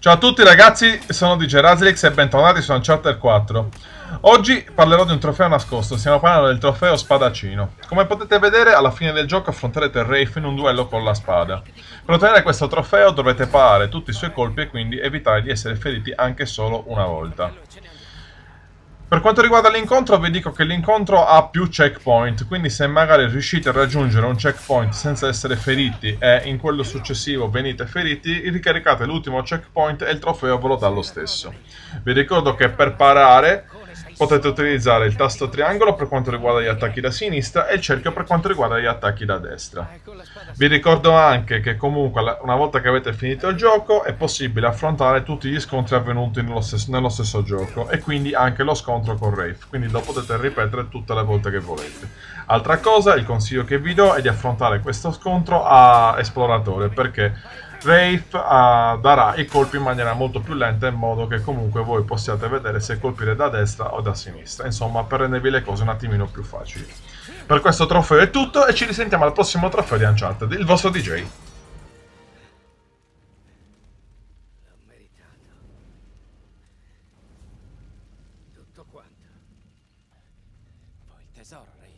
Ciao a tutti ragazzi, sono DJ Razlix e bentornati su Uncharted 4. Oggi parlerò di un trofeo nascosto, stiamo parlando del trofeo Spadacino. Come potete vedere, alla fine del gioco affronterete Rafe in un duello con la spada. Per ottenere questo trofeo dovrete parare tutti i suoi colpi e quindi evitare di essere feriti anche solo una volta. Per quanto riguarda l'incontro vi dico che l'incontro ha più checkpoint, quindi se magari riuscite a raggiungere un checkpoint senza essere feriti e in quello successivo venite feriti, ricaricate l'ultimo checkpoint e il trofeo ve lo dà lo stesso. Vi ricordo che per parare potete utilizzare il tasto triangolo per quanto riguarda gli attacchi da sinistra e il cerchio per quanto riguarda gli attacchi da destra. Vi ricordo anche che comunque una volta che avete finito il gioco è possibile affrontare tutti gli scontri avvenuti nello stesso, nello stesso gioco e quindi anche lo scontro con Wraith, quindi lo potete ripetere tutte le volte che volete. Altra cosa, il consiglio che vi do è di affrontare questo scontro a esploratore perché Wraith uh, darà i colpi in maniera molto più lenta in modo che comunque voi possiate vedere se colpire da destra o da sinistra, insomma per rendervi le cose un attimino più facili. Per questo trofeo è tutto e ci risentiamo al prossimo trofeo di Uncharted, il vostro DJ. Tutto quanto. Poi il tesoro, Rafe.